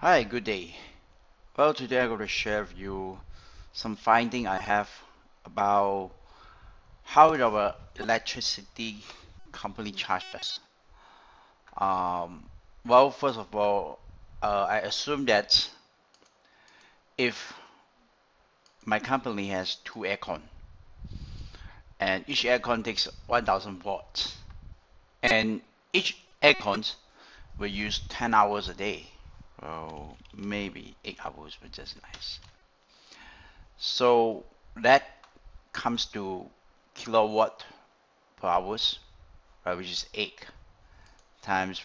Hi, good day. Well, today I'm going to share with you some finding I have about how our electricity company charges. Um, well, first of all, uh, I assume that if my company has two aircon and each aircon takes 1000 watts and each aircon will use 10 hours a day well maybe 8 hours but just nice. So that comes to kilowatt per hours right which is 8 times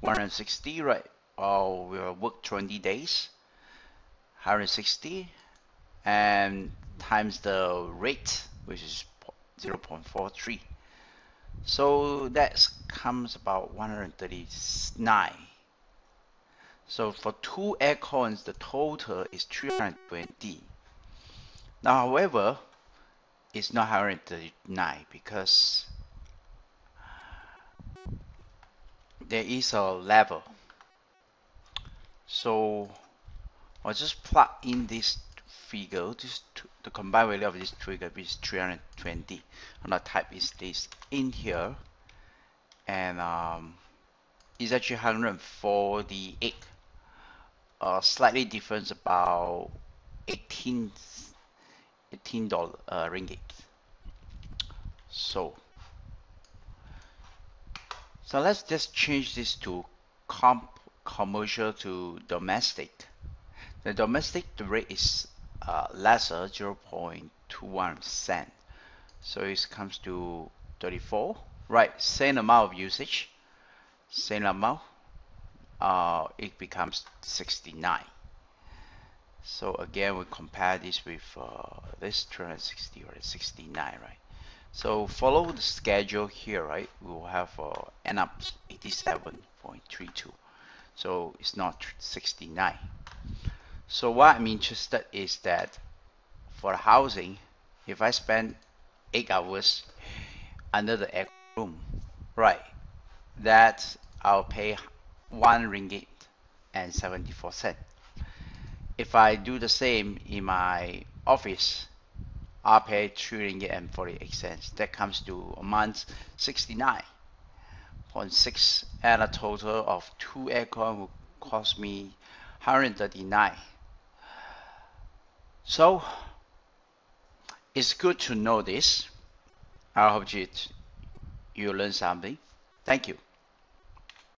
160 right? Oh we'll work 20 days 160 and times the rate which is 0.43 so that comes about 139 so for two aircons the total is 320 now however it's not 139 because there is a level. So I'll just plug in this figure this the combined value of this trigger is 320 I'm gonna type is this in here. And um, it's actually 148 uh, slightly difference about 18 18 dollar uh, ringgit. So so let's just change this to comp commercial to domestic. The domestic the rate is uh, lesser 0.21 cent. So it comes to 34 right same amount of usage same amount uh, it becomes 69 so again we compare this with uh, this 260 or 69 right? So follow the schedule here right? We will have uh, end up 87.32 so it's not 69 so what I'm interested is that for housing, if I spend eight hours under the air room, right, that I'll pay one ringgit and 74 cent. If I do the same in my office, I'll pay three ringgit and 48 cents. That comes to a month 69.6 and a total of two aircon will cost me 139 so it's good to know this. I hope you, you learn something. Thank you.